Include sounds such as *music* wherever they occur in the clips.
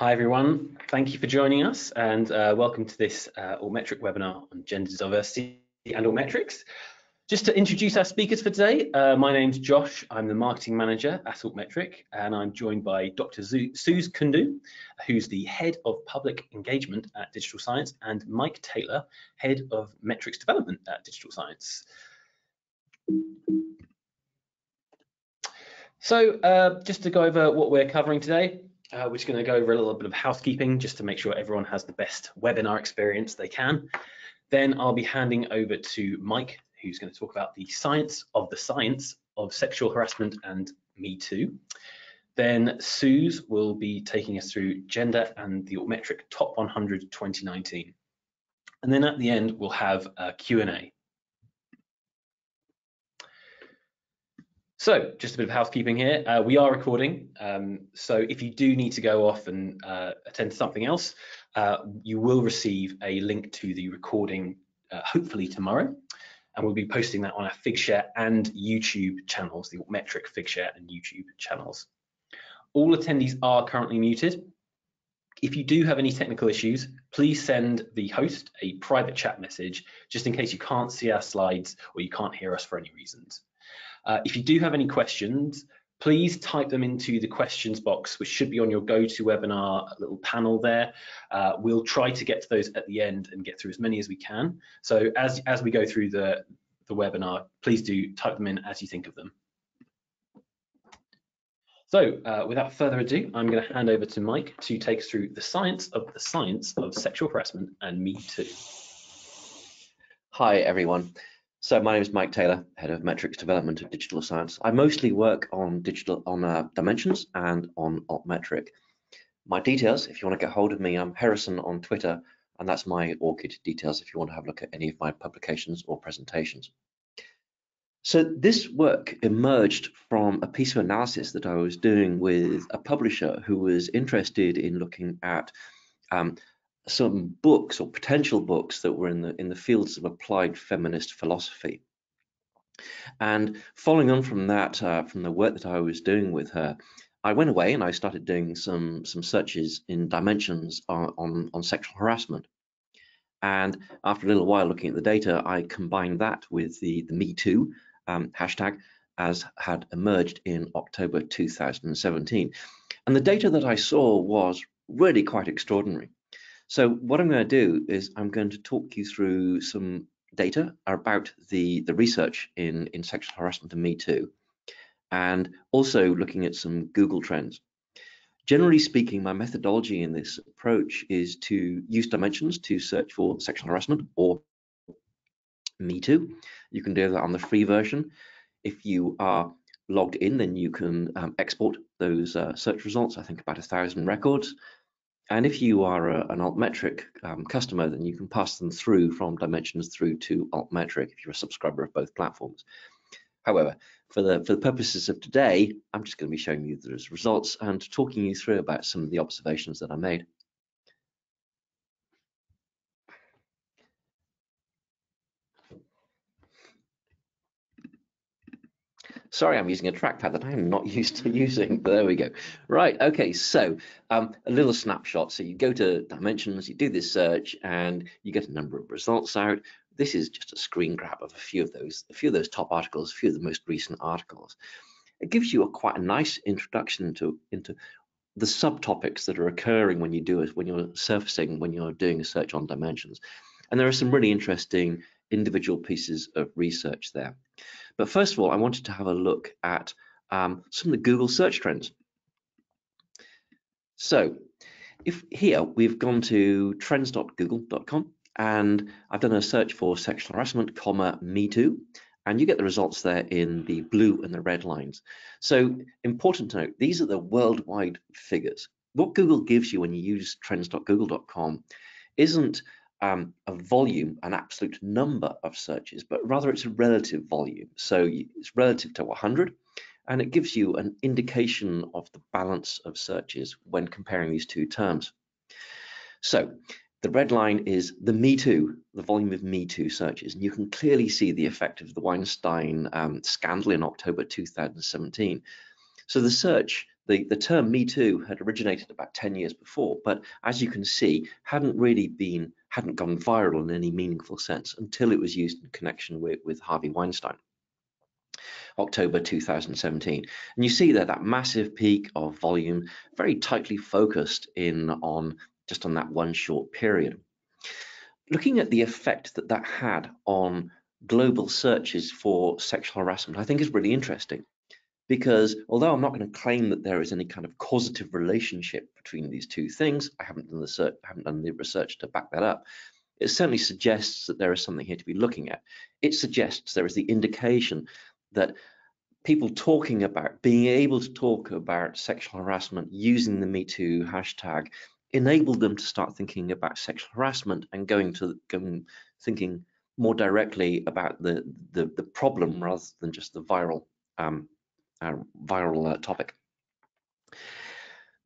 Hi everyone, thank you for joining us and uh, welcome to this uh, Altmetric webinar on gender diversity and Altmetrics. Just to introduce our speakers for today, uh, my name's Josh, I'm the marketing manager at Altmetric and I'm joined by Dr. Suze Kundu, who's the head of public engagement at Digital Science and Mike Taylor, head of metrics development at Digital Science. So uh, just to go over what we're covering today, uh, we're just going to go over a little bit of housekeeping just to make sure everyone has the best webinar experience they can. Then I'll be handing over to Mike, who's going to talk about the science of the science of sexual harassment and Me Too. Then Suze will be taking us through gender and the Altmetric Top 100 2019. And then at the end, we'll have a Q&A. So just a bit of housekeeping here. Uh, we are recording, um, so if you do need to go off and uh, attend to something else, uh, you will receive a link to the recording uh, hopefully tomorrow, and we'll be posting that on our Figshare and YouTube channels, the Metric Figshare and YouTube channels. All attendees are currently muted. If you do have any technical issues, please send the host a private chat message just in case you can't see our slides or you can't hear us for any reasons. Uh, if you do have any questions, please type them into the questions box, which should be on your GoToWebinar little panel there. Uh, we'll try to get to those at the end and get through as many as we can. So as, as we go through the, the webinar, please do type them in as you think of them. So uh, without further ado, I'm going to hand over to Mike to take us through the science of the science of sexual harassment and Me Too. Hi, everyone. So my name is Mike Taylor, head of metrics development at Digital Science. I mostly work on digital on uh, dimensions and on altmetric. My details, if you want to get hold of me, I'm Harrison on Twitter, and that's my ORCID details if you want to have a look at any of my publications or presentations. So this work emerged from a piece of analysis that I was doing with a publisher who was interested in looking at um, some books or potential books that were in the in the fields of applied feminist philosophy. And following on from that, uh, from the work that I was doing with her, I went away and I started doing some some searches in dimensions on, on, on sexual harassment. And after a little while looking at the data, I combined that with the, the Me Too um, hashtag as had emerged in October 2017. And the data that I saw was really quite extraordinary. So what I'm going to do is I'm going to talk you through some data about the, the research in, in sexual harassment and Me Too, and also looking at some Google trends. Generally speaking, my methodology in this approach is to use dimensions to search for sexual harassment or Me Too. You can do that on the free version. If you are logged in, then you can um, export those uh, search results, I think about a thousand records. And if you are a, an altmetric um, customer, then you can pass them through from Dimensions through to altmetric if you're a subscriber of both platforms. However, for the, for the purposes of today, I'm just going to be showing you those results and talking you through about some of the observations that I made. Sorry, I'm using a trackpad that I'm not *laughs* used to using. There we go. Right. Okay. So um, a little snapshot. So you go to Dimensions, you do this search, and you get a number of results out. This is just a screen grab of a few of those, a few of those top articles, a few of the most recent articles. It gives you a quite a nice introduction into into the subtopics that are occurring when you do it, when you're surfacing, when you're doing a search on dimensions. And there are some really interesting individual pieces of research there. But first of all, I wanted to have a look at um, some of the Google search trends. So if here we've gone to trends.google.com and I've done a search for sexual harassment, comma, me too, and you get the results there in the blue and the red lines. So important to note, these are the worldwide figures. What Google gives you when you use trends.google.com isn't um, a volume, an absolute number of searches, but rather it's a relative volume. So it's relative to 100, and it gives you an indication of the balance of searches when comparing these two terms. So the red line is the Me Too, the volume of Me Too searches. And you can clearly see the effect of the Weinstein um, scandal in October 2017. So the search, the, the term Me Too had originated about 10 years before, but as you can see, hadn't really been, hadn't gone viral in any meaningful sense until it was used in connection with, with Harvey Weinstein. October 2017. And you see there that massive peak of volume, very tightly focused in on just on that one short period. Looking at the effect that that had on global searches for sexual harassment, I think is really interesting because although I'm not going to claim that there is any kind of causative relationship between these two things, I haven't done the haven't done the research to back that up. It certainly suggests that there is something here to be looking at. It suggests there is the indication that people talking about being able to talk about sexual harassment using the Me Too hashtag enabled them to start thinking about sexual harassment and going to going thinking more directly about the the, the problem rather than just the viral um, uh, viral uh, topic.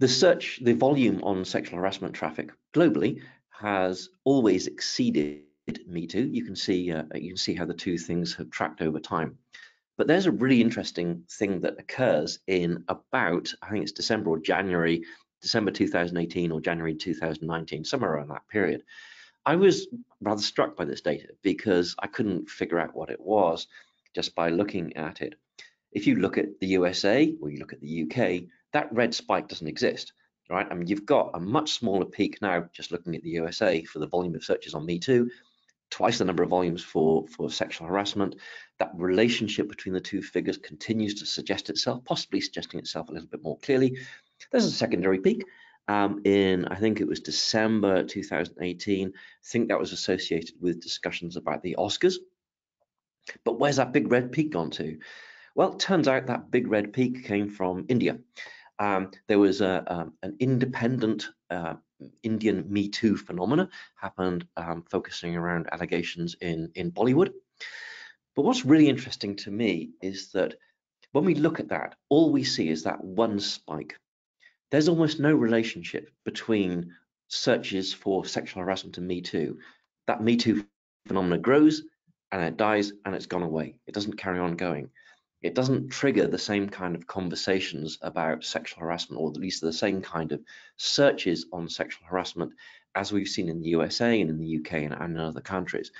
The search, the volume on sexual harassment traffic globally has always exceeded Me Too. You can see uh, you can see how the two things have tracked over time. But there's a really interesting thing that occurs in about, I think it's December or January, December 2018 or January 2019, somewhere around that period. I was rather struck by this data because I couldn't figure out what it was just by looking at it. If you look at the USA or you look at the UK, that red spike doesn't exist, right? I mean, you've got a much smaller peak now just looking at the USA for the volume of searches on Me Too twice the number of volumes for, for sexual harassment. That relationship between the two figures continues to suggest itself, possibly suggesting itself a little bit more clearly. There's a secondary peak um, in, I think it was December 2018. I think that was associated with discussions about the Oscars. But where's that big red peak gone to? Well, it turns out that big red peak came from India. Um, there was a, um, an independent uh, Indian Me Too phenomena happened, um, focusing around allegations in, in Bollywood. But what's really interesting to me is that when we look at that, all we see is that one spike. There's almost no relationship between searches for sexual harassment and Me Too. That Me Too phenomena grows and it dies and it's gone away. It doesn't carry on going it doesn't trigger the same kind of conversations about sexual harassment, or at least the same kind of searches on sexual harassment as we've seen in the USA and in the UK and, and in other countries.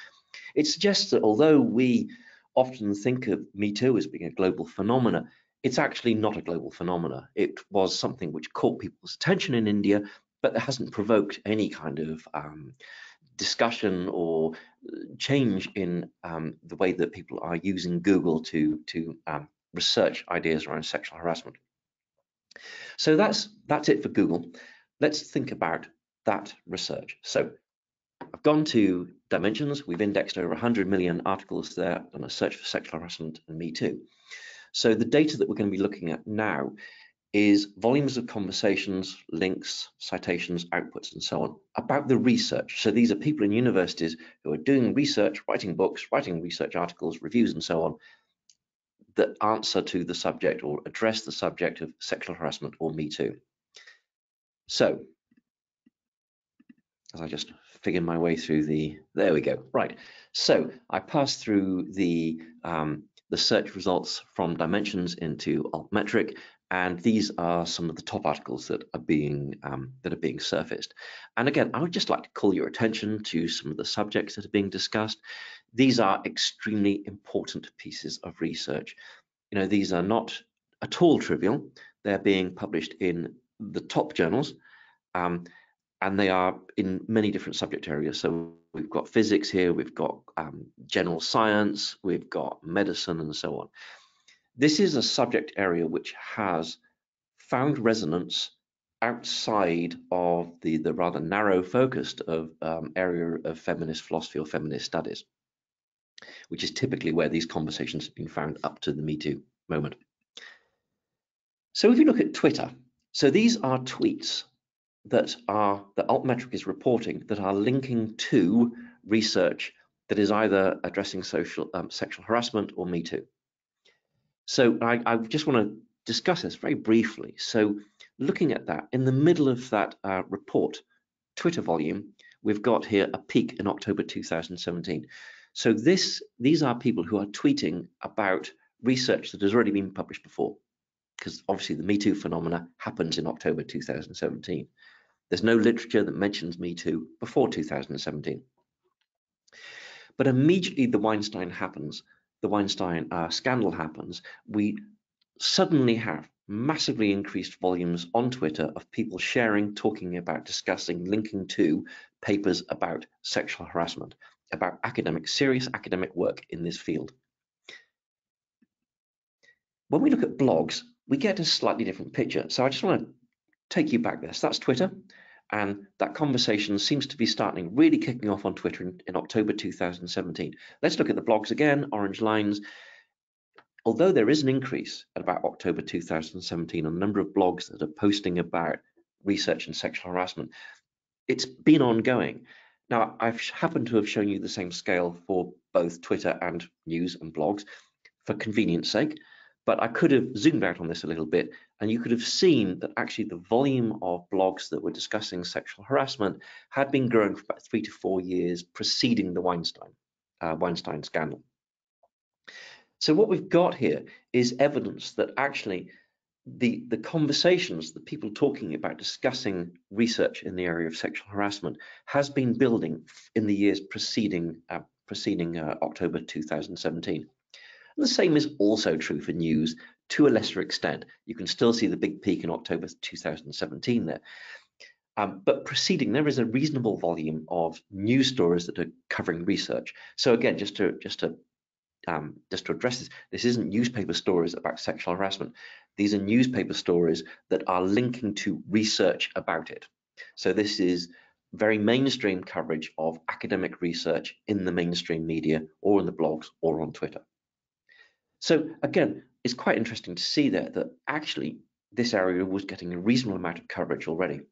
It suggests that although we often think of Me Too as being a global phenomena, it's actually not a global phenomena. It was something which caught people's attention in India, but it hasn't provoked any kind of um, discussion or change in um, the way that people are using Google to to um, research ideas around sexual harassment. So that's that's it for Google. Let's think about that research. So I've gone to Dimensions. We've indexed over 100 million articles there on a search for sexual harassment and Me Too. So the data that we're going to be looking at now is volumes of conversations, links, citations, outputs, and so on about the research. So these are people in universities who are doing research, writing books, writing research articles, reviews, and so on that answer to the subject or address the subject of sexual harassment or Me Too. So, as I just figured my way through the, there we go, right. So I passed through the um, the search results from Dimensions into Altmetric and these are some of the top articles that are being um, that are being surfaced. And again, I would just like to call your attention to some of the subjects that are being discussed. These are extremely important pieces of research. You know, these are not at all trivial. They're being published in the top journals, um, and they are in many different subject areas. So we've got physics here, we've got um, general science, we've got medicine, and so on. This is a subject area which has found resonance outside of the, the rather narrow focused of um, area of feminist philosophy or feminist studies, which is typically where these conversations have been found up to the Me Too moment. So if you look at Twitter, so these are tweets that are that Altmetric is reporting that are linking to research that is either addressing social um, sexual harassment or Me Too. So I, I just want to discuss this very briefly. So looking at that, in the middle of that uh, report, Twitter volume, we've got here a peak in October 2017. So this, these are people who are tweeting about research that has already been published before. because obviously the Me Too phenomena happens in October 2017. There's no literature that mentions Me Too before 2017. But immediately the Weinstein happens, the Weinstein uh, scandal happens, we suddenly have massively increased volumes on Twitter of people sharing, talking about, discussing, linking to papers about sexual harassment, about academic, serious academic work in this field. When we look at blogs, we get a slightly different picture. So I just want to take you back there. So that's Twitter. And that conversation seems to be starting, really kicking off on Twitter in, in October 2017. Let's look at the blogs again, orange lines. Although there is an increase at about October 2017 on the number of blogs that are posting about research and sexual harassment, it's been ongoing. Now, I've happened to have shown you the same scale for both Twitter and news and blogs for convenience sake. But I could have zoomed out on this a little bit and you could have seen that actually the volume of blogs that were discussing sexual harassment had been growing for about three to four years preceding the Weinstein, uh, Weinstein scandal. So what we've got here is evidence that actually the, the conversations, the people talking about discussing research in the area of sexual harassment has been building in the years preceding, uh, preceding uh, October 2017. And the same is also true for news to a lesser extent. You can still see the big peak in October 2017 there. Um, but proceeding, there is a reasonable volume of news stories that are covering research. So again, just to just to um, just to address this, this isn't newspaper stories about sexual harassment. These are newspaper stories that are linking to research about it. So this is very mainstream coverage of academic research in the mainstream media or in the blogs or on Twitter. So again, it's quite interesting to see there that actually this area was getting a reasonable amount of coverage already.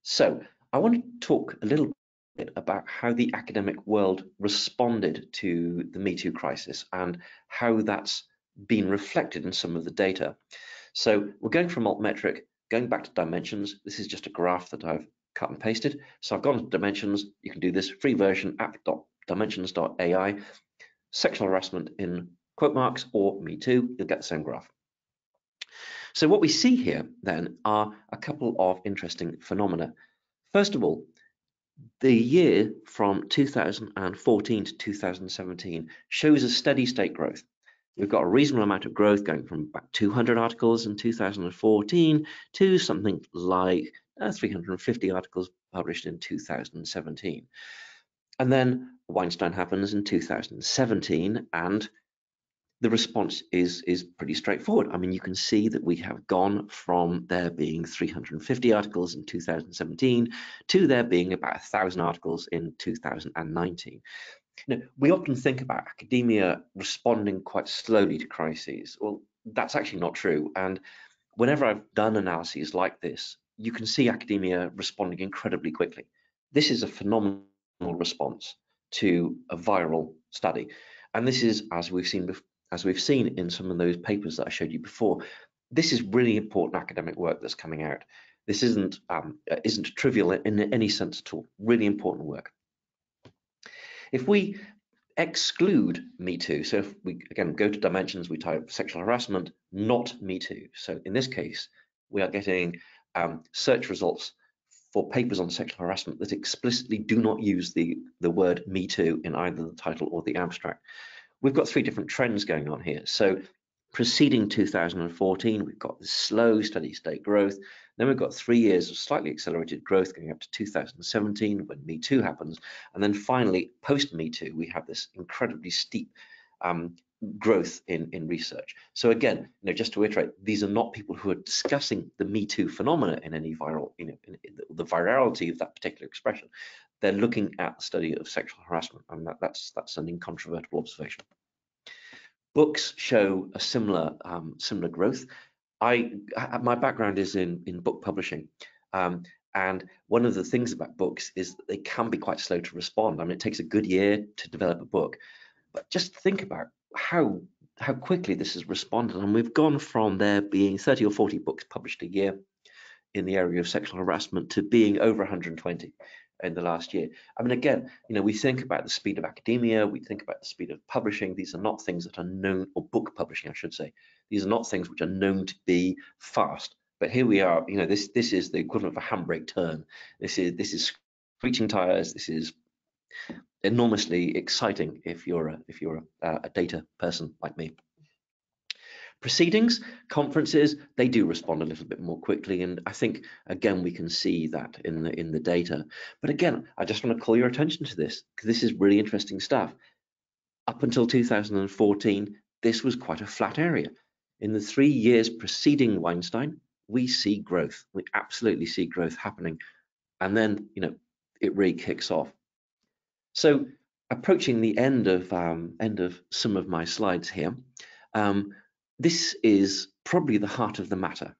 So I want to talk a little bit about how the academic world responded to the Me Too crisis and how that's been reflected in some of the data. So we're going from altmetric, going back to dimensions. This is just a graph that I've cut and pasted. So I've gone to dimensions. You can do this free version app.dimensions.ai. Sexual harassment in quote marks or me too, you'll get the same graph. So what we see here then are a couple of interesting phenomena. First of all, the year from 2014 to 2017 shows a steady state growth. We've got a reasonable amount of growth going from about 200 articles in 2014 to something like uh, 350 articles published in 2017. And then Weinstein happens in 2017 and the response is is pretty straightforward. I mean, you can see that we have gone from there being 350 articles in 2017 to there being about 1,000 articles in 2019. You know, we often think about academia responding quite slowly to crises. Well, that's actually not true. And whenever I've done analyses like this, you can see academia responding incredibly quickly. This is a phenomenal response to a viral study. And this is, as we've seen as we've seen in some of those papers that I showed you before, this is really important academic work that's coming out. This isn't um, isn't trivial in any sense at all. Really important work. If we exclude Me Too, so if we again go to dimensions, we type sexual harassment, not Me Too. So in this case, we are getting um, search results for papers on sexual harassment that explicitly do not use the the word Me Too in either the title or the abstract we've got three different trends going on here. So preceding 2014, we've got the slow, steady state growth. Then we've got three years of slightly accelerated growth going up to 2017 when Me Too happens. And then finally, post Me Too, we have this incredibly steep um, growth in, in research. So again, you know, just to reiterate, these are not people who are discussing the Me Too phenomena in any viral, you know, in, in the virality of that particular expression they're looking at the study of sexual harassment, and that, that's that's an incontrovertible observation. Books show a similar um, similar growth. I my background is in in book publishing, um, and one of the things about books is that they can be quite slow to respond. I mean, it takes a good year to develop a book, but just think about how how quickly this has responded, and we've gone from there being 30 or 40 books published a year in the area of sexual harassment to being over 120 in the last year. I mean, again, you know, we think about the speed of academia, we think about the speed of publishing. These are not things that are known, or book publishing, I should say. These are not things which are known to be fast. But here we are, you know, this this is the equivalent of a handbrake turn. This is this is screeching tires. This is enormously exciting if you're a, if you're a, uh, a data person like me. Proceedings, conferences, they do respond a little bit more quickly, and I think again we can see that in the in the data. But again, I just want to call your attention to this because this is really interesting stuff. Up until 2014, this was quite a flat area. In the three years preceding Weinstein, we see growth. We absolutely see growth happening, and then you know it really kicks off. So approaching the end of um, end of some of my slides here, um, this is probably the heart of the matter.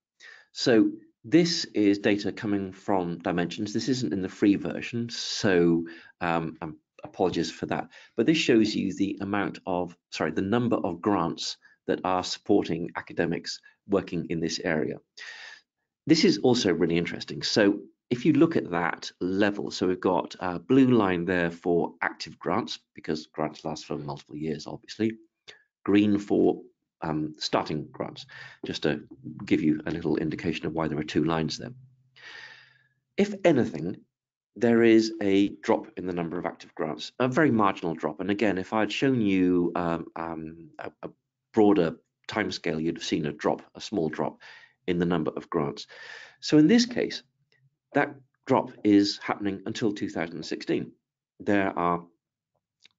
So this is data coming from Dimensions. This isn't in the free version, so um, apologies for that. But this shows you the amount of, sorry, the number of grants that are supporting academics working in this area. This is also really interesting. So if you look at that level, so we've got a blue line there for active grants, because grants last for multiple years, obviously. Green for um, starting grants, just to give you a little indication of why there are two lines there. If anything, there is a drop in the number of active grants, a very marginal drop. And again, if I had shown you um, um, a, a broader timescale, you'd have seen a drop, a small drop in the number of grants. So in this case, that drop is happening until 2016. There are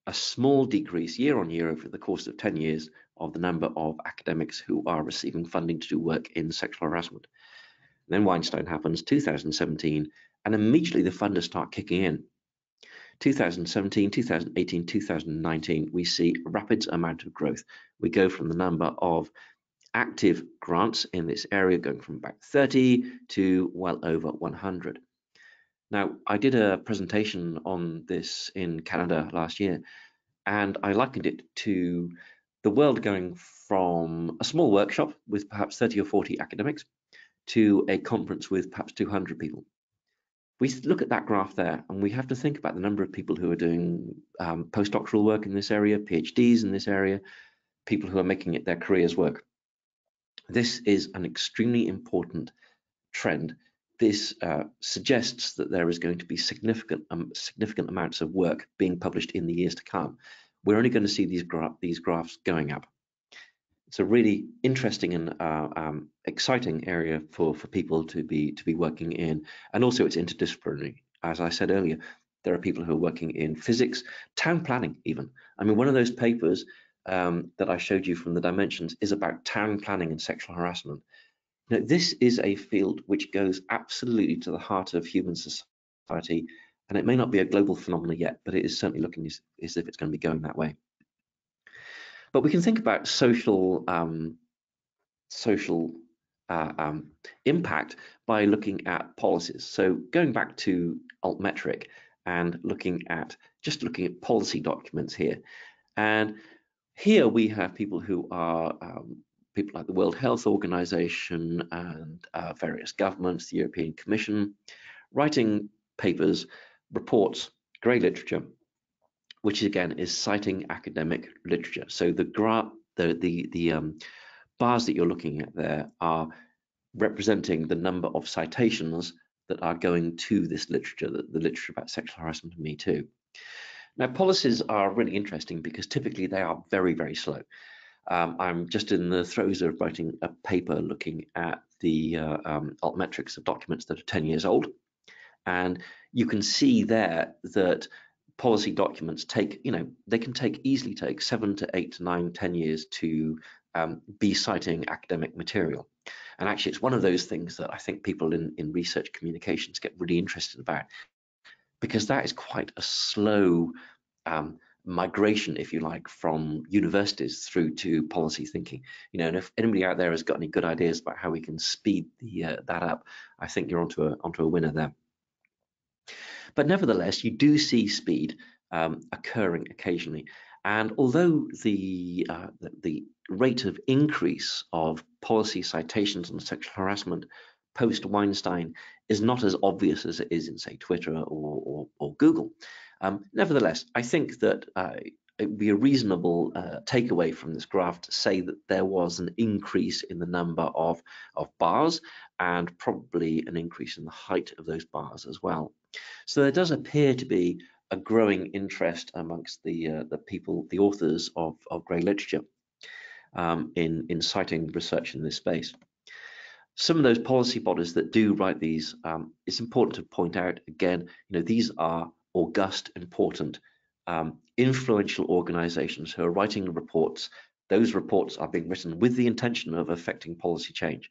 a small decrease year on year over the course of 10 years of the number of academics who are receiving funding to do work in sexual harassment. then Weinstein happens, 2017, and immediately the funders start kicking in. 2017, 2018, 2019, we see a rapid amount of growth. We go from the number of active grants in this area going from about 30 to well over 100. Now, I did a presentation on this in Canada last year, and I likened it to the world going from a small workshop with perhaps 30 or 40 academics to a conference with perhaps 200 people. We look at that graph there, and we have to think about the number of people who are doing um, postdoctoral work in this area, PhDs in this area, people who are making it their careers work. This is an extremely important trend. This uh, suggests that there is going to be significant um, significant amounts of work being published in the years to come. We're only going to see these, gra these graphs going up. It's a really interesting and uh, um, exciting area for, for people to be to be working in, and also it's interdisciplinary. As I said earlier, there are people who are working in physics, town planning, even. I mean, one of those papers um, that I showed you from the dimensions is about town planning and sexual harassment. Now, this is a field which goes absolutely to the heart of human society, and it may not be a global phenomenon yet, but it is certainly looking as, as if it's going to be going that way. But we can think about social um, social uh, um, impact by looking at policies. So going back to altmetric and looking at just looking at policy documents here, and here we have people who are um, people like the World Health Organization and uh, various governments, the European Commission, writing papers, reports, grey literature, which again is citing academic literature. So the graph, the the the um, bars that you're looking at there are representing the number of citations that are going to this literature, the, the literature about sexual harassment and Me Too. Now, policies are really interesting because typically they are very, very slow. Um, I'm just in the throes of writing a paper looking at the uh, um, altmetrics of documents that are 10 years old. And you can see there that policy documents take, you know, they can take easily take seven to eight to nine, ten years to um, be citing academic material. And actually, it's one of those things that I think people in, in research communications get really interested about because that is quite a slow um, migration, if you like, from universities through to policy thinking. You know, and if anybody out there has got any good ideas about how we can speed the, uh, that up, I think you're onto a onto a winner there. But nevertheless, you do see speed um, occurring occasionally. And although the, uh, the, rate of increase of policy citations on sexual harassment post Weinstein is not as obvious as it is in, say, Twitter or, or, or Google. Um, nevertheless, I think that uh, it would be a reasonable uh, takeaway from this graph to say that there was an increase in the number of, of bars and probably an increase in the height of those bars as well. So there does appear to be a growing interest amongst the uh, the people, the authors of, of grey literature um, in, in citing research in this space. Some of those policy bodies that do write these, um, it's important to point out again, you know, these are august, important um, influential organizations who are writing reports. Those reports are being written with the intention of affecting policy change.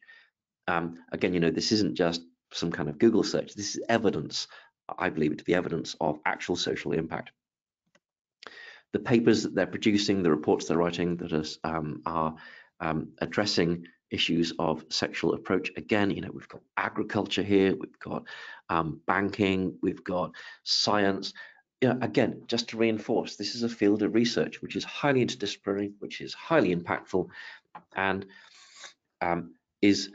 Um, again, you know, this isn't just some kind of Google search. This is evidence. I believe it to be evidence of actual social impact. The papers that they're producing, the reports they're writing that is, um, are um, addressing issues of sexual approach. Again, you know, we've got agriculture here, we've got um, banking, we've got science, you know, again, just to reinforce, this is a field of research which is highly interdisciplinary, which is highly impactful, and um, is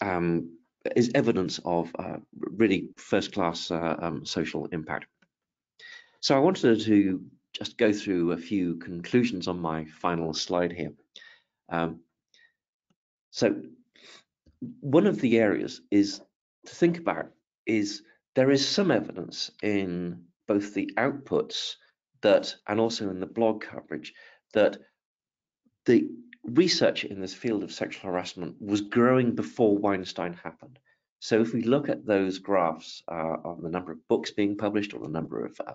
um, is evidence of uh, really first-class uh, um, social impact. So I wanted to just go through a few conclusions on my final slide here. Um, so one of the areas is to think about is there is some evidence in both the outputs that and also in the blog coverage that the research in this field of sexual harassment was growing before Weinstein happened. So if we look at those graphs uh, on the number of books being published or the number of uh,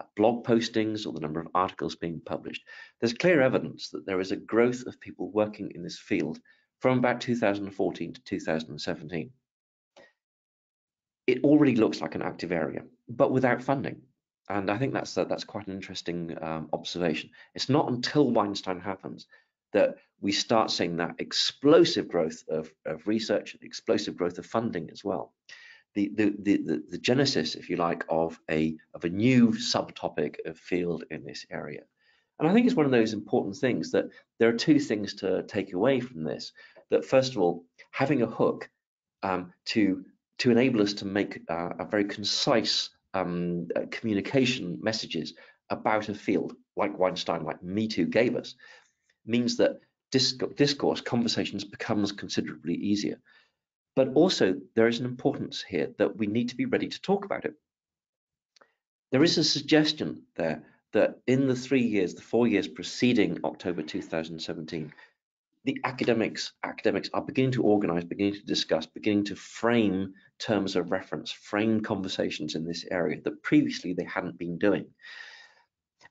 uh blog postings or the number of articles being published, there's clear evidence that there is a growth of people working in this field from about 2014 to 2017 it already looks like an active area, but without funding. And I think that's that's quite an interesting um, observation. It's not until Weinstein happens that we start seeing that explosive growth of, of research, explosive growth of funding as well. The, the, the, the, genesis, if you like, of a, of a new subtopic of field in this area. And I think it's one of those important things that there are two things to take away from this. That first of all, having a hook um, to to enable us to make uh, a very concise um, uh, communication messages about a field like Weinstein, like Me Too gave us, means that discourse, conversations becomes considerably easier. But also there is an importance here that we need to be ready to talk about it. There is a suggestion there that in the three years, the four years preceding October 2017, the academics academics are beginning to organize, beginning to discuss, beginning to frame terms of reference, frame conversations in this area that previously they hadn't been doing.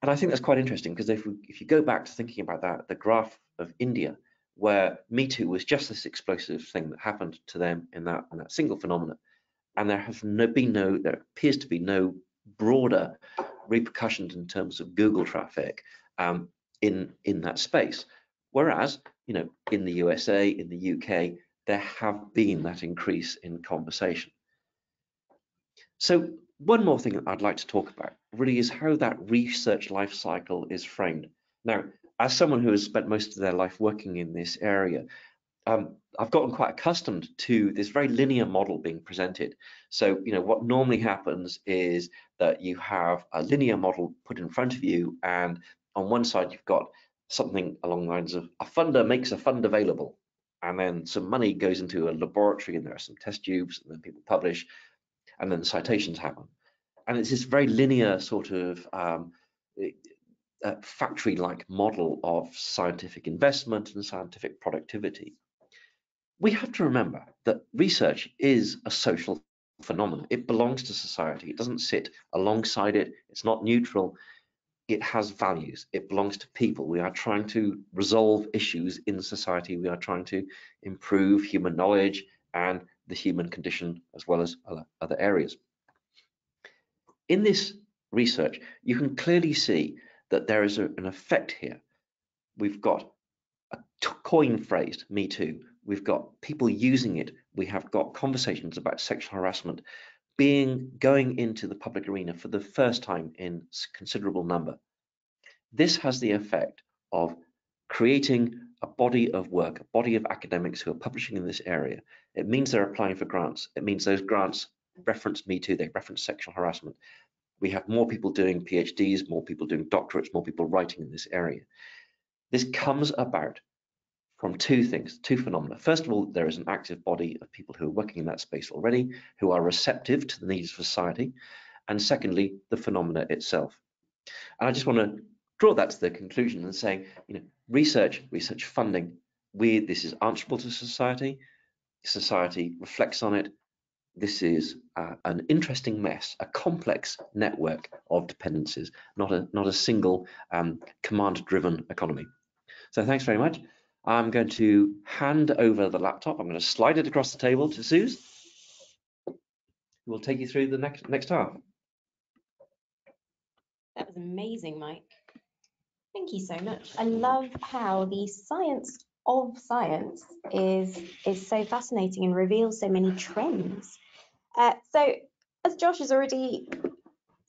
And I think that's quite interesting because if, we, if you go back to thinking about that, the graph of India, where Me Too was just this explosive thing that happened to them in that, in that single phenomenon, and there have no, been no, there appears to be no broader repercussions in terms of Google traffic um, in in that space. Whereas you know, in the USA, in the UK, there have been that increase in conversation. So one more thing I'd like to talk about really is how that research life cycle is framed. Now, as someone who has spent most of their life working in this area, um, I've gotten quite accustomed to this very linear model being presented. So, you know, what normally happens is that you have a linear model put in front of you, and on one side you've got something along the lines of a funder makes a fund available and then some money goes into a laboratory and there are some test tubes and then people publish and then the citations happen and it's this very linear sort of um, uh, factory-like model of scientific investment and scientific productivity we have to remember that research is a social phenomenon it belongs to society it doesn't sit alongside it it's not neutral it has values. It belongs to people. We are trying to resolve issues in society. We are trying to improve human knowledge and the human condition as well as other, areas. In this research, you can clearly see that there is a, an effect here. We've got a coin phrase, Me Too. We've got people using it. We have got conversations about sexual harassment being going into the public arena for the first time in considerable number. This has the effect of creating a body of work, a body of academics who are publishing in this area. It means they're applying for grants. It means those grants reference Me Too, they reference sexual harassment. We have more people doing PhDs, more people doing doctorates, more people writing in this area. This comes about from two things, two phenomena. First of all, there is an active body of people who are working in that space already, who are receptive to the needs of society. And secondly, the phenomena itself. And I just want to draw that to the conclusion and saying, you know, research, research funding, we this is answerable to society. Society reflects on it. This is uh, an interesting mess, a complex network of dependencies, not a not a single um, command-driven economy. So thanks very much. I'm going to hand over the laptop. I'm going to slide it across the table to Suze, will take you through the next next half. That was amazing, Mike. Thank you so much. I love how the science of science is is so fascinating and reveals so many trends. Uh, so, as Josh has already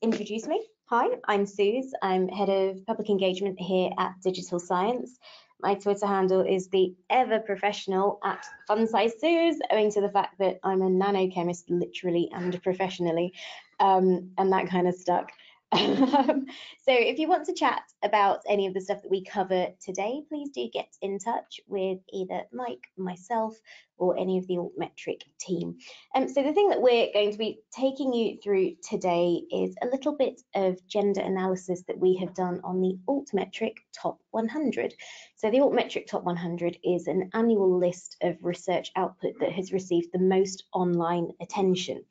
introduced me, hi, I'm Suze. I'm head of public engagement here at Digital Science. My Twitter handle is the ever professional at FunSizeSuze, owing to the fact that I'm a nanochemist literally and professionally, um, and that kind of stuck. *laughs* Um, so if you want to chat about any of the stuff that we cover today, please do get in touch with either Mike, myself, or any of the Altmetric team. Um, so the thing that we're going to be taking you through today is a little bit of gender analysis that we have done on the Altmetric Top 100. So the Altmetric Top 100 is an annual list of research output that has received the most online attention.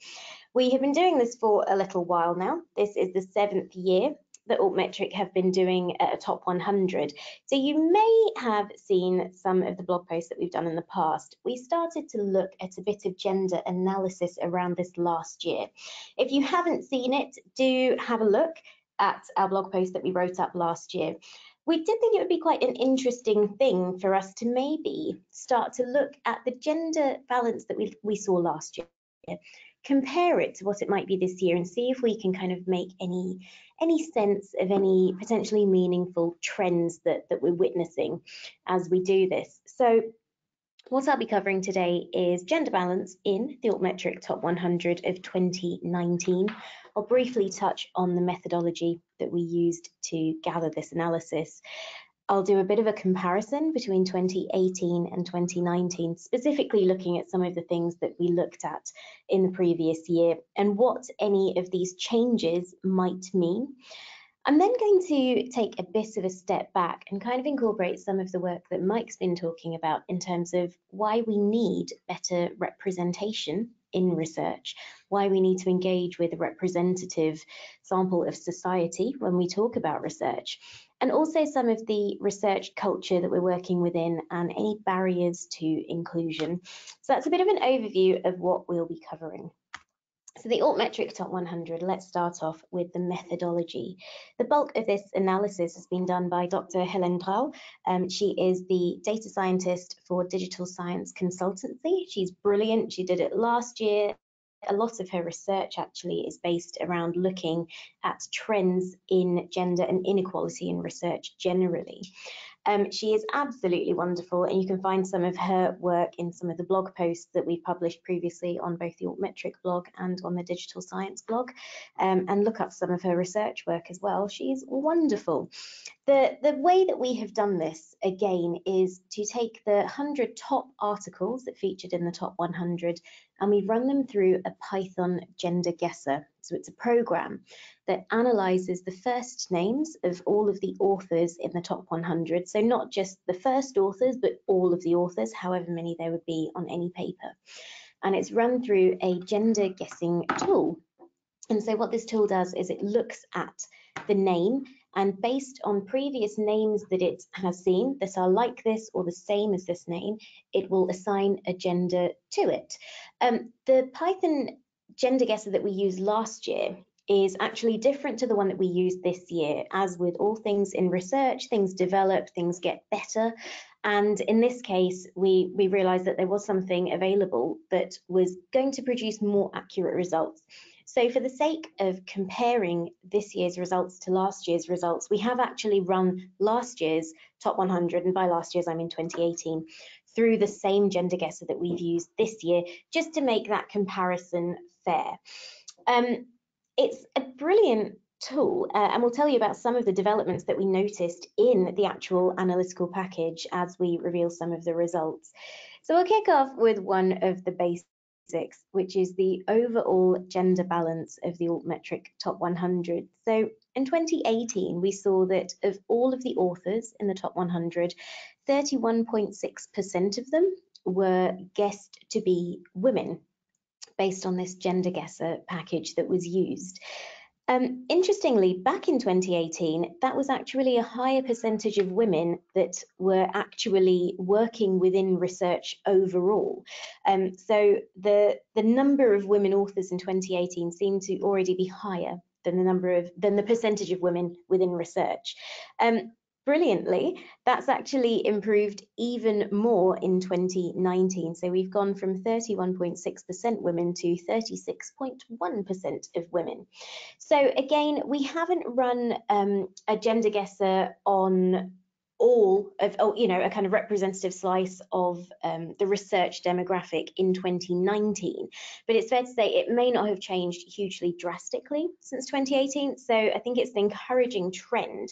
We have been doing this for a little while now. This is the seventh year that Altmetric have been doing a top 100. So you may have seen some of the blog posts that we've done in the past. We started to look at a bit of gender analysis around this last year. If you haven't seen it, do have a look at our blog post that we wrote up last year. We did think it would be quite an interesting thing for us to maybe start to look at the gender balance that we, we saw last year compare it to what it might be this year and see if we can kind of make any any sense of any potentially meaningful trends that, that we're witnessing as we do this. So what I'll be covering today is gender balance in the Altmetric Top 100 of 2019. I'll briefly touch on the methodology that we used to gather this analysis. I'll do a bit of a comparison between 2018 and 2019, specifically looking at some of the things that we looked at in the previous year and what any of these changes might mean. I'm then going to take a bit of a step back and kind of incorporate some of the work that Mike's been talking about in terms of why we need better representation in research, why we need to engage with a representative sample of society when we talk about research, and also some of the research culture that we're working within and any barriers to inclusion. So that's a bit of an overview of what we'll be covering. So the Altmetric Top 100, let's start off with the methodology. The bulk of this analysis has been done by Dr. Helen Draux. Um, she is the data scientist for Digital Science Consultancy. She's brilliant. She did it last year a lot of her research actually is based around looking at trends in gender and inequality in research generally. Um, she is absolutely wonderful, and you can find some of her work in some of the blog posts that we've published previously on both the Altmetric blog and on the Digital Science blog, um, and look up some of her research work as well. She's wonderful. The, the way that we have done this, again, is to take the 100 top articles that featured in the top 100 and we run them through a Python gender guesser. So it's a program that analyzes the first names of all of the authors in the top 100. So not just the first authors, but all of the authors, however many there would be on any paper. And it's run through a gender guessing tool. And so what this tool does is it looks at the name and based on previous names that it has seen that are like this or the same as this name, it will assign a gender to it. Um, the Python gender guesser that we used last year is actually different to the one that we used this year. As with all things in research, things develop, things get better. And in this case, we, we realized that there was something available that was going to produce more accurate results. So for the sake of comparing this year's results to last year's results, we have actually run last year's top 100, and by last year's I mean 2018, through the same gender guesser that we've used this year, just to make that comparison fair. Um, it's a brilliant tool uh, and we'll tell you about some of the developments that we noticed in the actual analytical package as we reveal some of the results. So we'll kick off with one of the basics, which is the overall gender balance of the altmetric top 100. So in 2018, we saw that of all of the authors in the top 100, 31.6% of them were guessed to be women based on this gender guesser package that was used. Um, interestingly, back in 2018, that was actually a higher percentage of women that were actually working within research overall. Um, so the, the number of women authors in 2018 seemed to already be higher than the number of than the percentage of women within research. Um, brilliantly, that's actually improved even more in 2019. So we've gone from 31.6% women to 36.1% of women. So again, we haven't run um, a gender guesser on all of, oh, you know, a kind of representative slice of um, the research demographic in 2019. But it's fair to say it may not have changed hugely drastically since 2018. So I think it's an encouraging trend.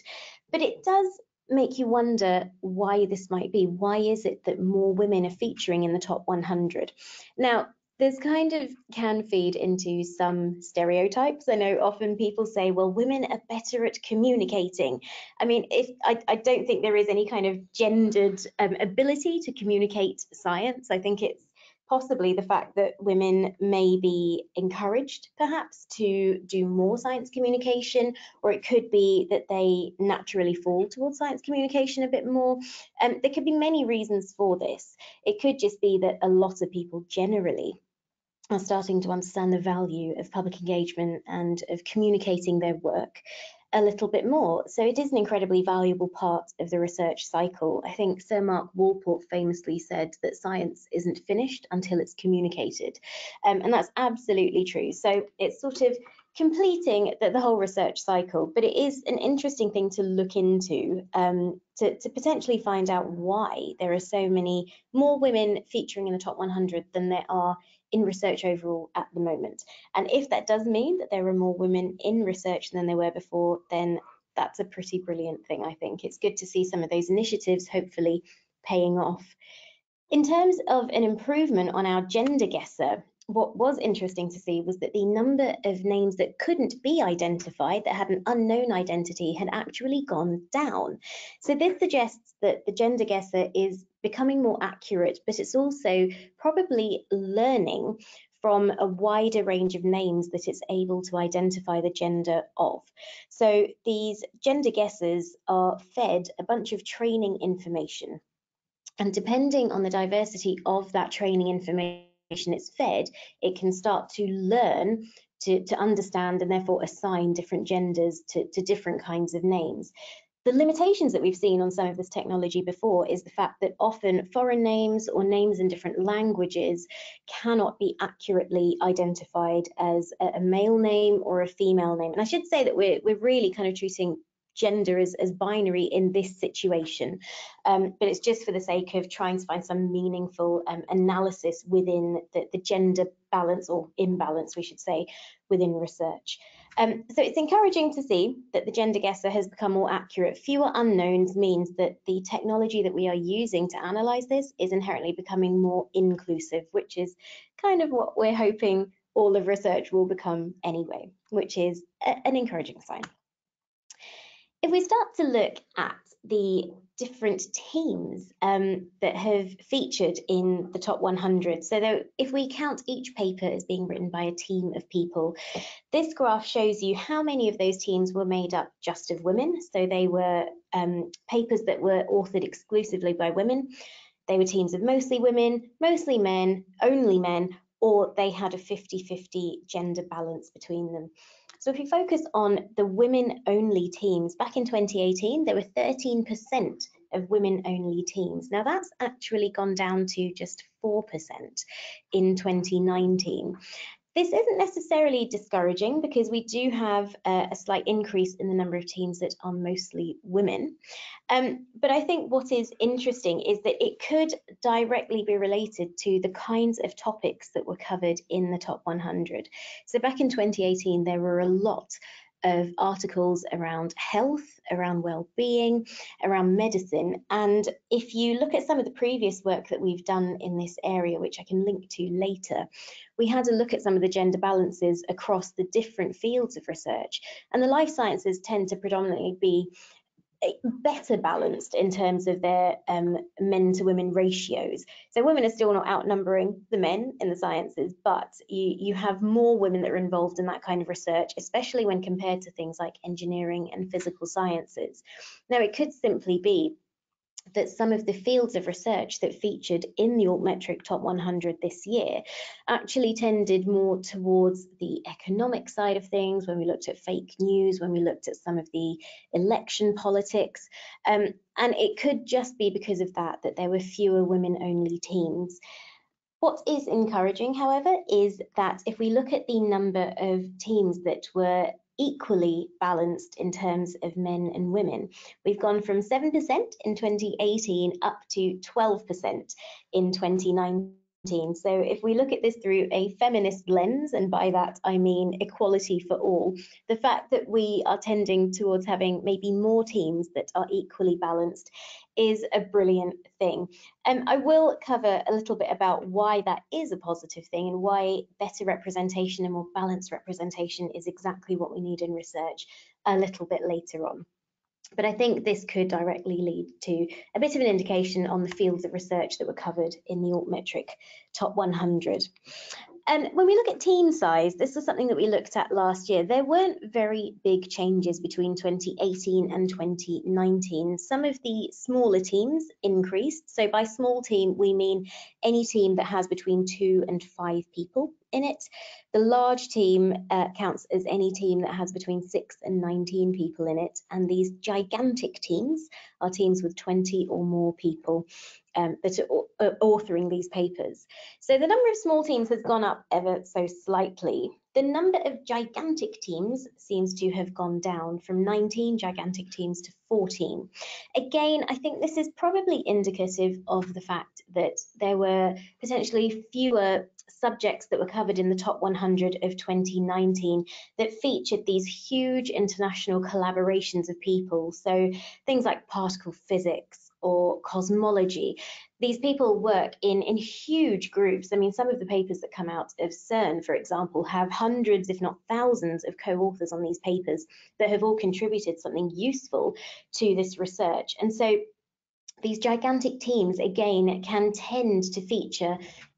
But it does make you wonder why this might be. Why is it that more women are featuring in the top 100? Now, this kind of can feed into some stereotypes. I know often people say, well, women are better at communicating. I mean, if I, I don't think there is any kind of gendered um, ability to communicate science. I think it's possibly the fact that women may be encouraged perhaps to do more science communication or it could be that they naturally fall towards science communication a bit more. Um, there could be many reasons for this. It could just be that a lot of people generally are starting to understand the value of public engagement and of communicating their work a little bit more. So it is an incredibly valuable part of the research cycle. I think Sir Mark Walport famously said that science isn't finished until it's communicated. Um, and that's absolutely true. So it's sort of completing the, the, whole research cycle, but it is an interesting thing to look into um, to, to, potentially find out why there are so many more women featuring in the top 100 than there are in research overall at the moment. And if that does mean that there are more women in research than there were before, then that's a pretty brilliant thing, I think. It's good to see some of those initiatives hopefully paying off. In terms of an improvement on our gender guesser, what was interesting to see was that the number of names that couldn't be identified, that had an unknown identity, had actually gone down. So this suggests that the gender guesser is becoming more accurate, but it's also probably learning from a wider range of names that it's able to identify the gender of. So these gender guessers are fed a bunch of training information. And depending on the diversity of that training information, it's fed, it can start to learn to, to understand and therefore assign different genders to, to different kinds of names. The limitations that we've seen on some of this technology before is the fact that often foreign names or names in different languages cannot be accurately identified as a, male name or a female name. And I should say that we're, we're really kind of treating gender as, as binary in this situation, um, but it's just for the sake of trying to find some meaningful um, analysis within the, the gender balance or imbalance, we should say, within research. Um, so it's encouraging to see that the gender guesser has become more accurate. Fewer unknowns means that the technology that we are using to analyze this is inherently becoming more inclusive, which is kind of what we're hoping all of research will become anyway, which is an encouraging sign. If we start to look at the different teams um, that have featured in the top 100. So if we count each paper as being written by a team of people, this graph shows you how many of those teams were made up just of women. So they were um, papers that were authored exclusively by women. They were teams of mostly women, mostly men, only men, or they had a 50-50 gender balance between them. So if you focus on the women-only teams, back in 2018, there were 13% of women-only teams. Now that's actually gone down to just 4% in 2019. This isn't necessarily discouraging because we do have a, a slight increase in the number of teams that are mostly women. Um, but I think what is interesting is that it could directly be related to the kinds of topics that were covered in the top 100. So back in 2018, there were a lot of articles around health, around well-being, around medicine. And if you look at some of the previous work that we've done in this area, which I can link to later, we had a look at some of the gender balances across the different fields of research. And the life sciences tend to predominantly be better balanced in terms of their um, men to women ratios. So women are still not outnumbering the men in the sciences, but you, you have more women that are involved in that kind of research, especially when compared to things like engineering and physical sciences. Now, it could simply be that some of the fields of research that featured in the altmetric top 100 this year actually tended more towards the economic side of things when we looked at fake news when we looked at some of the election politics. Um, and it could just be because of that that there were fewer women only teams what is encouraging, however, is that if we look at the number of teams that were equally balanced in terms of men and women. We've gone from 7% in 2018 up to 12% in 2019. So if we look at this through a feminist lens, and by that I mean equality for all, the fact that we are tending towards having maybe more teams that are equally balanced is a brilliant thing. Um, I will cover a little bit about why that is a positive thing and why better representation and more balanced representation is exactly what we need in research a little bit later on. But I think this could directly lead to a bit of an indication on the fields of research that were covered in the altmetric top 100. And um, when we look at team size, this was something that we looked at last year. There weren't very big changes between 2018 and 2019. Some of the smaller teams increased. So by small team, we mean any team that has between two and five people in it. The large team uh, counts as any team that has between six and 19 people in it. And these gigantic teams are teams with 20 or more people um, that are, are authoring these papers. So the number of small teams has gone up ever so slightly. The number of gigantic teams seems to have gone down from 19 gigantic teams to 14. Again, I think this is probably indicative of the fact that there were potentially fewer subjects that were covered in the top 100 of 2019 that featured these huge international collaborations of people. So things like particle physics, or cosmology. These people work in, in huge groups. I mean, some of the papers that come out of CERN, for example, have hundreds, if not thousands, of co-authors on these papers that have all contributed something useful to this research. And so these gigantic teams, again, can tend to feature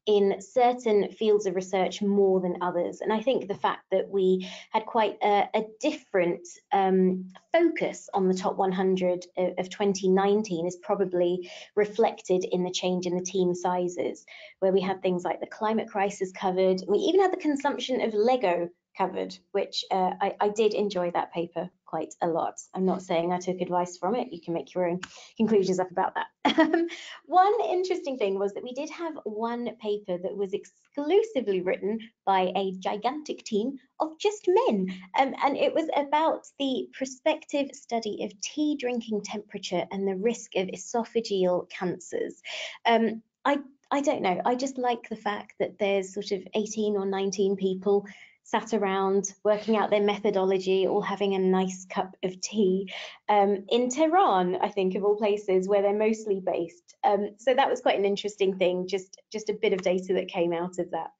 in certain fields of research more than others. And I think the fact that we had quite a, a different um, focus on the top 100 of, of 2019 is probably reflected in the change in the team sizes, where we had things like the climate crisis covered. We even had the consumption of Lego covered, which uh, I, I, did enjoy that paper quite a lot. I'm not saying I took advice from it. You can make your own conclusions up about that. *laughs* Um, one interesting thing was that we did have one paper that was exclusively written by a gigantic team of just men. Um, and it was about the prospective study of tea drinking temperature and the risk of esophageal cancers. Um, I I don't know. I just like the fact that there's sort of 18 or 19 people sat around working out their methodology, all having a nice cup of tea um, in Tehran, I think, of all places where they're mostly based. Um, so that was quite an interesting thing, just, just a bit of data that came out of that.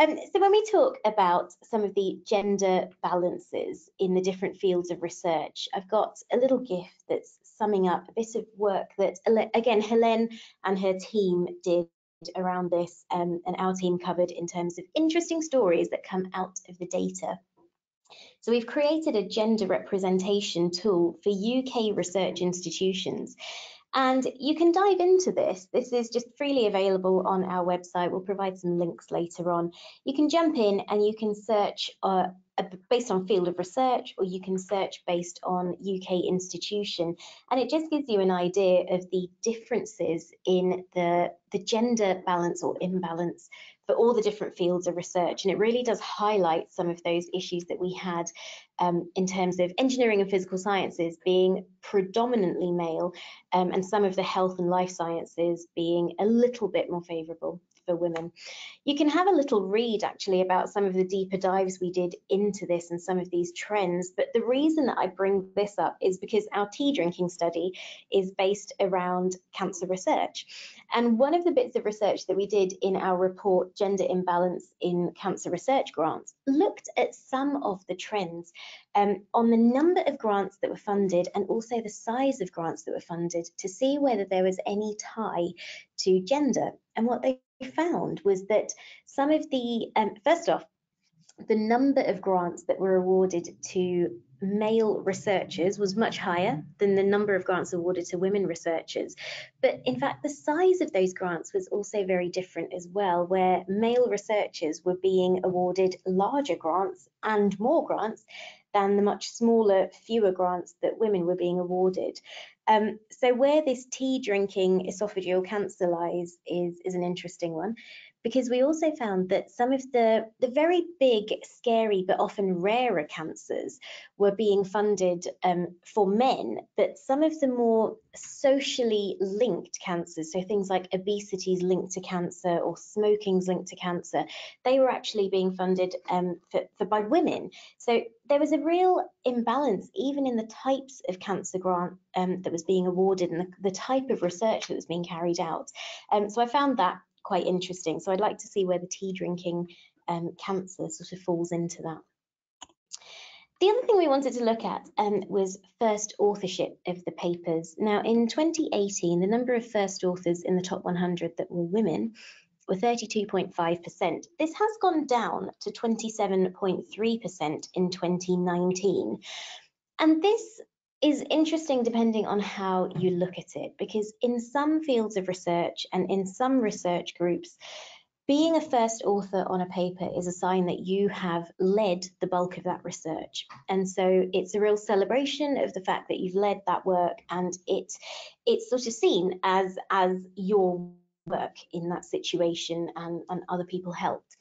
Um, so when we talk about some of the gender balances in the different fields of research, I've got a little GIF that's summing up a bit of work that, again, Helene and her team did around this um, and our team covered in terms of interesting stories that come out of the data. So we've created a gender representation tool for UK research institutions. And you can dive into this. This is just freely available on our website. We'll provide some links later on. You can jump in and you can search uh, based on field of research or you can search based on UK institution and it just gives you an idea of the differences in the, the gender balance or imbalance for all the different fields of research. And it really does highlight some of those issues that we had um, in terms of engineering and physical sciences being predominantly male um, and some of the health and life sciences being a little bit more favourable for women. You can have a little read actually about some of the deeper dives we did into this and some of these trends. But the reason that I bring this up is because our tea drinking study is based around cancer research. And one of the bits of research that we did in our report, Gender Imbalance in Cancer Research Grants, looked at some of the trends um, on the number of grants that were funded and also the size of grants that were funded to see whether there was any tie to gender. And what they found was that some of the, um, first off, the number of grants that were awarded to male researchers was much higher than the number of grants awarded to women researchers. But in fact, the size of those grants was also very different as well, where male researchers were being awarded larger grants and more grants than the much smaller, fewer grants that women were being awarded. Um, so where this tea drinking esophageal cancer lies is, is an interesting one because we also found that some of the, the very big, scary, but often rarer cancers were being funded um, for men, but some of the more socially linked cancers, so things like obesity is linked to cancer or smoking is linked to cancer, they were actually being funded um, for, for by women. So there was a real imbalance even in the types of cancer grant um, that was being awarded and the, the, type of research that was being carried out. Um, so I found that quite interesting. So I'd like to see where the tea drinking um, cancer sort of falls into that. The other thing we wanted to look at um, was first authorship of the papers. Now, in 2018, the number of first authors in the top 100 that were women were 32.5%. This has gone down to 27.3% in 2019. And this is interesting depending on how you look at it, because in some fields of research and in some research groups, being a first author on a paper is a sign that you have led the bulk of that research. And so it's a real celebration of the fact that you've led that work and it it's sort of seen as as your work in that situation and, and other people helped.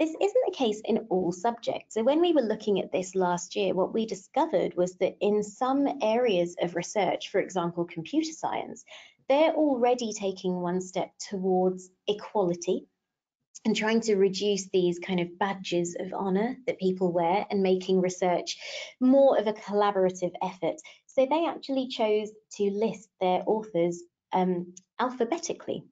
This isn't the case in all subjects. So when we were looking at this last year, what we discovered was that in some areas of research, for example, computer science, they're already taking one step towards equality and trying to reduce these kind of badges of honor that people wear and making research more of a collaborative effort. So they actually chose to list their authors um, alphabetically.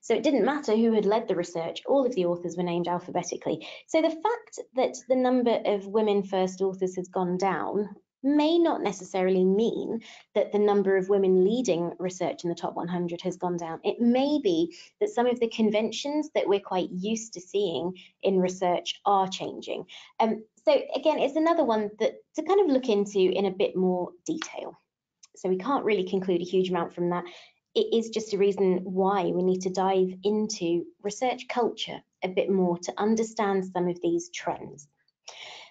So it didn't matter who had led the research, all of the authors were named alphabetically. So the fact that the number of women first authors has gone down may not necessarily mean that the number of women leading research in the top 100 has gone down. It may be that some of the conventions that we're quite used to seeing in research are changing. Um, so again, it's another one that to kind of look into in a bit more detail. So we can't really conclude a huge amount from that it is just a reason why we need to dive into research culture a bit more to understand some of these trends.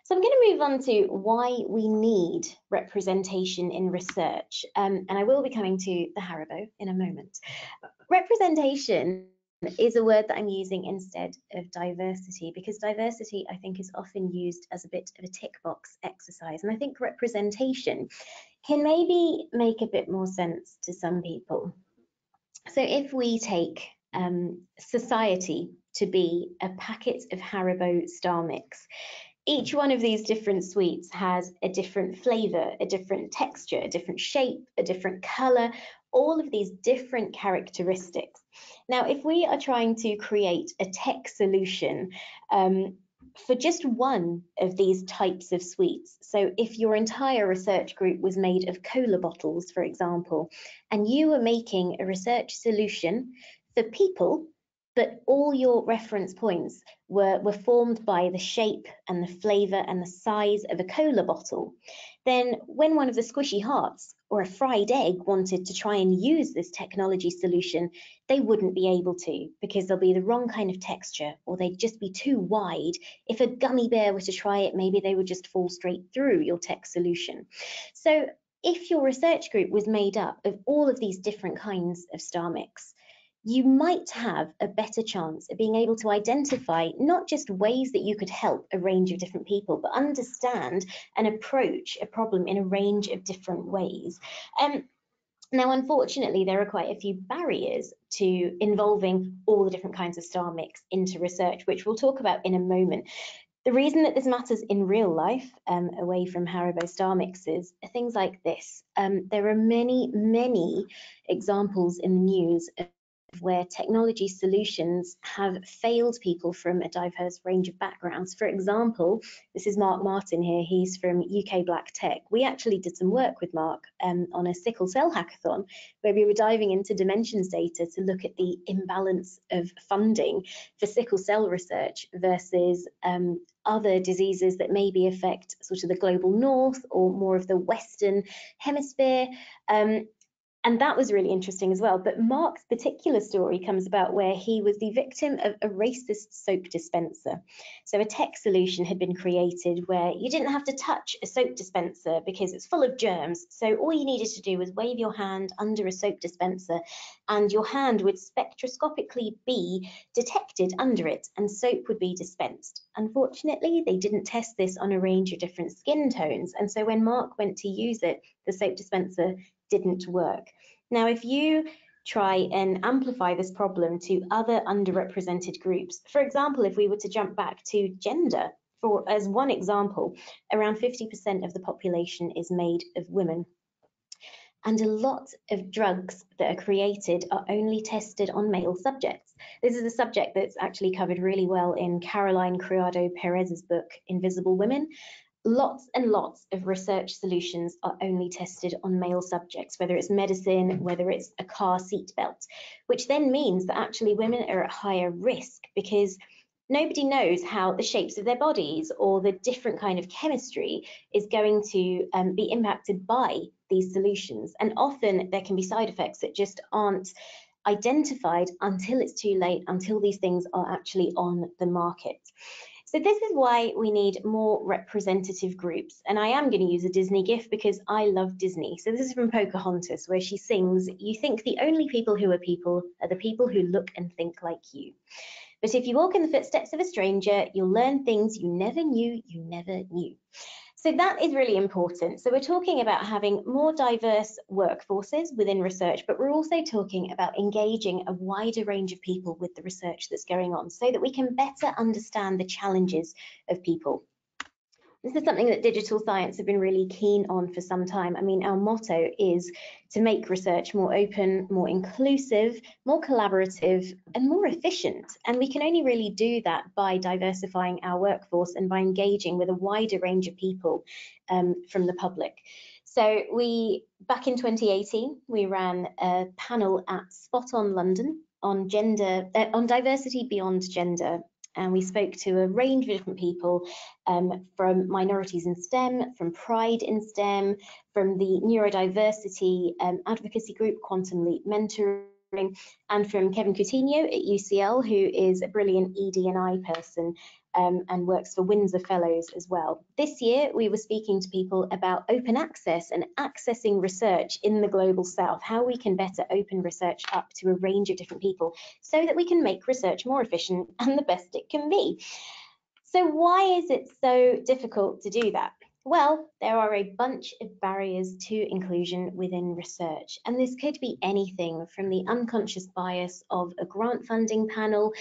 So I'm going to move on to why we need representation in research, um, and I will be coming to the Haribo in a moment. Representation is a word that I'm using instead of diversity because diversity I think is often used as a bit of a tick box exercise and I think representation can maybe make a bit more sense to some people. So if we take um, society to be a packet of Haribo Star Mix, each one of these different sweets has a different flavor, a different texture, a different shape, a different color, all of these different characteristics. Now, if we are trying to create a tech solution um, for just one of these types of sweets. So if your entire research group was made of cola bottles, for example, and you were making a research solution for people, but all your reference points were, were formed by the shape and the flavour and the size of a cola bottle, then when one of the squishy hearts or a fried egg wanted to try and use this technology solution, they wouldn't be able to because there'll be the wrong kind of texture or they'd just be too wide. If a gummy bear were to try it, maybe they would just fall straight through your tech solution. So if your research group was made up of all of these different kinds of star mix, you might have a better chance of being able to identify not just ways that you could help a range of different people, but understand and approach a problem in a range of different ways. Um, now, unfortunately, there are quite a few barriers to involving all the different kinds of star mix into research, which we'll talk about in a moment. The reason that this matters in real life, um, away from Haribo star mixes, are things like this. Um, there are many, many examples in the news where technology solutions have failed people from a diverse range of backgrounds. For example, this is Mark Martin here, he's from UK Black Tech. We actually did some work with Mark um, on a sickle cell hackathon where we were diving into dimensions data to look at the imbalance of funding for sickle cell research versus um, other diseases that maybe affect sort of the global north or more of the western hemisphere. Um, and that was really interesting as well. But Mark's particular story comes about where he was the victim of a racist soap dispenser. So a tech solution had been created where you didn't have to touch a soap dispenser because it's full of germs. So all you needed to do was wave your hand under a soap dispenser and your hand would spectroscopically be detected under it and soap would be dispensed. Unfortunately, they didn't test this on a range of different skin tones. And so when Mark went to use it, the soap dispenser didn't work. Now, if you try and amplify this problem to other underrepresented groups, for example, if we were to jump back to gender, for as one example, around 50% of the population is made of women. And a lot of drugs that are created are only tested on male subjects. This is a subject that's actually covered really well in Caroline Criado Perez's book, Invisible Women lots and lots of research solutions are only tested on male subjects, whether it's medicine, whether it's a car seat belt, which then means that actually women are at higher risk because nobody knows how the shapes of their bodies or the different kind of chemistry is going to um, be impacted by these solutions. And often there can be side effects that just aren't identified until it's too late, until these things are actually on the market. So this is why we need more representative groups. And I am going to use a Disney GIF because I love Disney. So this is from Pocahontas where she sings, you think the only people who are people are the people who look and think like you. But if you walk in the footsteps of a stranger, you'll learn things you never knew you never knew. So that is really important. So we're talking about having more diverse workforces within research, but we're also talking about engaging a wider range of people with the research that's going on so that we can better understand the challenges of people this is something that digital science have been really keen on for some time. I mean, our motto is to make research more open, more inclusive, more collaborative, and more efficient. And we can only really do that by diversifying our workforce and by engaging with a wider range of people um, from the public. So we, back in 2018, we ran a panel at SpotOn London on gender, uh, on diversity beyond gender and we spoke to a range of different people um, from minorities in STEM, from Pride in STEM, from the neurodiversity um, advocacy group Quantum Leap Mentoring, and from Kevin Coutinho at UCL, who is a brilliant ED and I person um, and works for Windsor Fellows as well. This year, we were speaking to people about open access and accessing research in the global south, how we can better open research up to a range of different people so that we can make research more efficient *laughs* and the best it can be. So why is it so difficult to do that? Well, there are a bunch of barriers to inclusion within research, and this could be anything from the unconscious bias of a grant funding panel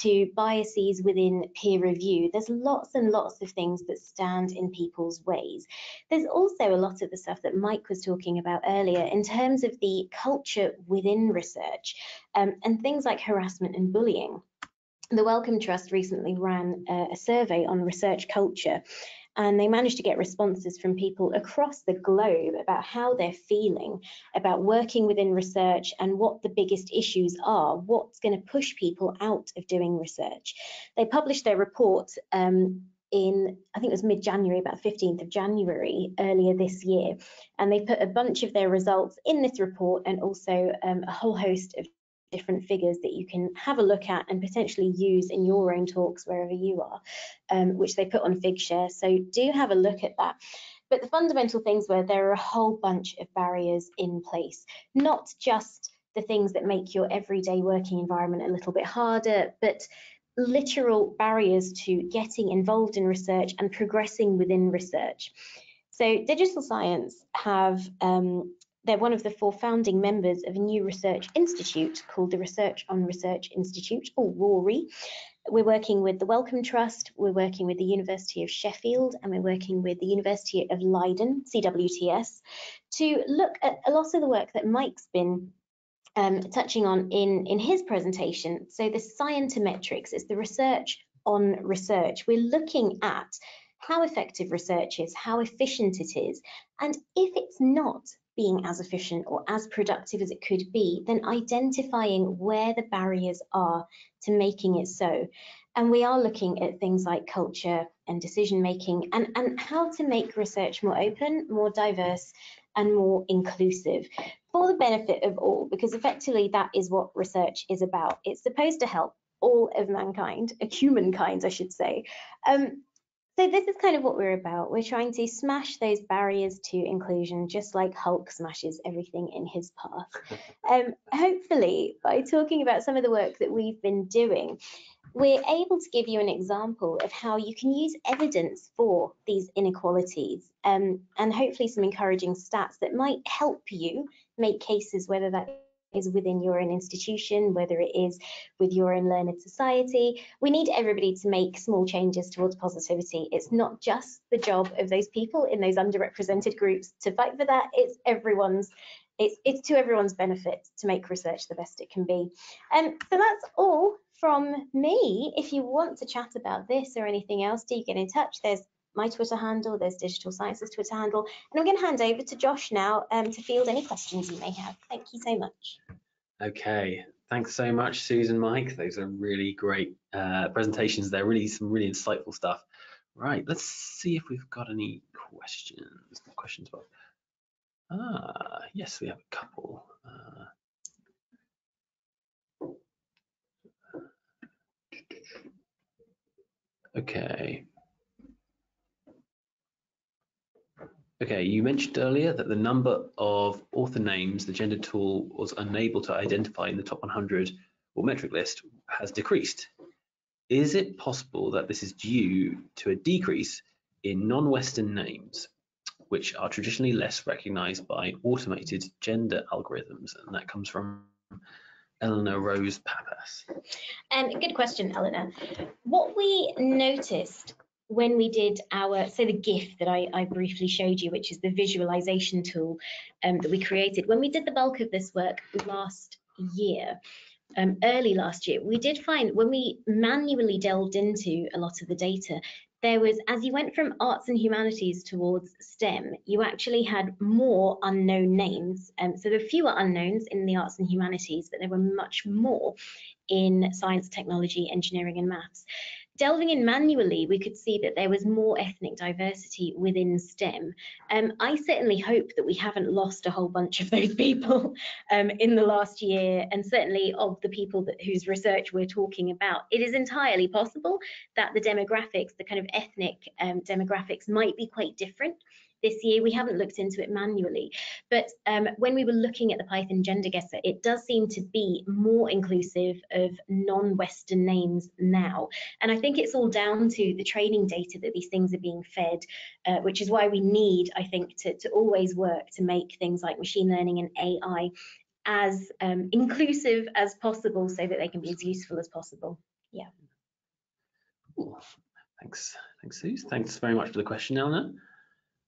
to biases within peer review. There's lots and lots of things that stand in people's ways. There's also a lot of the stuff that Mike was talking about earlier in terms of the culture within research um, and things like harassment and bullying. The Wellcome Trust recently ran a, a survey on research culture and they managed to get responses from people across the globe about how they're feeling about working within research and what the biggest issues are, what's going to push people out of doing research. They published their report um, in, I think it was mid January, about 15th of January earlier this year. And they put a bunch of their results in this report and also um, a whole host of different figures that you can have a look at and potentially use in your own talks wherever you are, um, which they put on Figshare. So do have a look at that. But the fundamental things were there are a whole bunch of barriers in place, not just the things that make your everyday working environment a little bit harder, but literal barriers to getting involved in research and progressing within research. So digital science have, um, they're one of the four founding members of a new research institute called the Research on Research Institute, or RORI. We're working with the Wellcome Trust, we're working with the University of Sheffield, and we're working with the University of Leiden, CWTS, to look at a lot of the work that Mike's been um, touching on in, in his presentation. So the scientometrics is the research on research. We're looking at how effective research is, how efficient it is, and if it's not being as efficient or as productive as it could be, then identifying where the barriers are to making it so. And we are looking at things like culture and decision making and, and how to make research more open, more diverse, and more inclusive for the benefit of all, because effectively that is what research is about. It's supposed to help all of mankind, humankind, I should say. Um, so this is kind of what we're about. We're trying to smash those barriers to inclusion, just like Hulk smashes everything in his path. *laughs* Um, hopefully, by talking about some of the work that we've been doing, we're able to give you an example of how you can use evidence for these inequalities um, and hopefully some encouraging stats that might help you make cases, whether that is within your own institution, whether it is with your own learned society. We need everybody to make small changes towards positivity. It's not just the job of those people in those underrepresented groups to fight for that, it's everyone's it's, it's to everyone's benefit to make research the best it can be. Um, so that's all from me. If you want to chat about this or anything else, do get in touch. There's my Twitter handle, there's Digital Sciences Twitter handle, and I'm going to hand over to Josh now um, to field any questions you may have. Thank you so much. Okay, thanks so much, Susan, Mike. Those are really great uh, presentations. They're really some really insightful stuff. Right, let's see if we've got any questions. Questions about. Ah, yes, we have a couple. Uh, okay. Okay, you mentioned earlier that the number of author names the gender tool was unable to identify in the top 100 Altmetric list has decreased. Is it possible that this is due to a decrease in non-Western names, which are traditionally less recognized by automated gender algorithms? And that comes from Eleanor Rose Papas. Um, good question, Eleanor. What we noticed when we did our, so the GIF that I, I briefly showed you, which is the visualization tool um, that we created, when we did the bulk of this work last year, um, early last year, we did find when we manually delved into a lot of the data, there was, as you went from arts and humanities towards STEM, you actually had more unknown names. Um, so there were fewer unknowns in the arts and humanities, but there were much more in science, technology, engineering, and maths delving in manually, we could see that there was more ethnic diversity within STEM. Um, I certainly hope that we haven't lost a whole bunch of those people *laughs* um, in the last year, and certainly of the people that, whose research we're talking about. It is entirely possible that the demographics, the kind of ethnic um, demographics, might be quite different this year. We haven't looked into it manually, but um, when we were looking at the Python gender guesser, it does seem to be more inclusive of non-Western names now. And I think it's all down to the training data that these things are being fed, uh, which is why we need, I think, to, to always work to make things like machine learning and AI as um, inclusive as possible so that they can be as useful as possible. Yeah. Thanks. Thanks, Suze. Thanks very much for the question, Eleanor.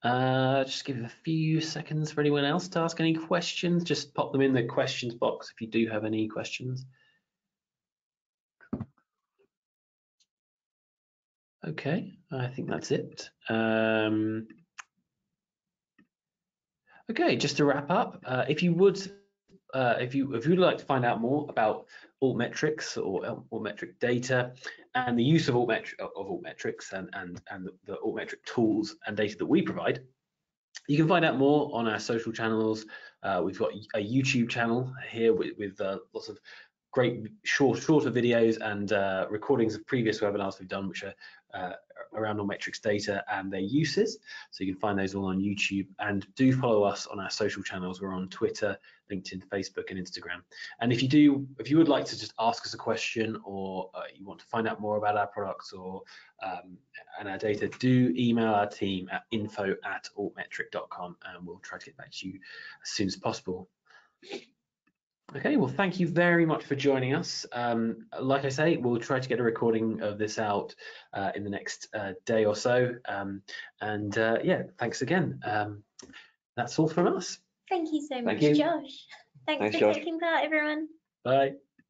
Uh, just give a few seconds for anyone else to ask any questions. Just pop them in the questions box if you do have any questions. Okay, I think that's it. Um, okay, just to wrap up, uh, if you would, uh, if you if you'd like to find out more about altmetrics or altmetric data and the use of altmetric of altmetrics and and and the altmetric tools and data that we provide. You can find out more on our social channels. Uh, we've got a youtube channel here with, with uh, lots of great short shorter videos and uh, recordings of previous webinars we've done which are uh, around Altmetrics data and their uses. So you can find those all on YouTube and do follow us on our social channels. We're on Twitter, LinkedIn, Facebook and Instagram. And if you do, if you would like to just ask us a question or uh, you want to find out more about our products or um, and our data, do email our team at info at altmetric.com and we'll try to get back to you as soon as possible. Okay, well, thank you very much for joining us. Um, like I say, we'll try to get a recording of this out uh, in the next uh, day or so. Um, and uh, yeah, thanks again. Um, that's all from us. Thank you so much, you. Josh. Thanks Thanks, for Josh. taking part, everyone. Bye.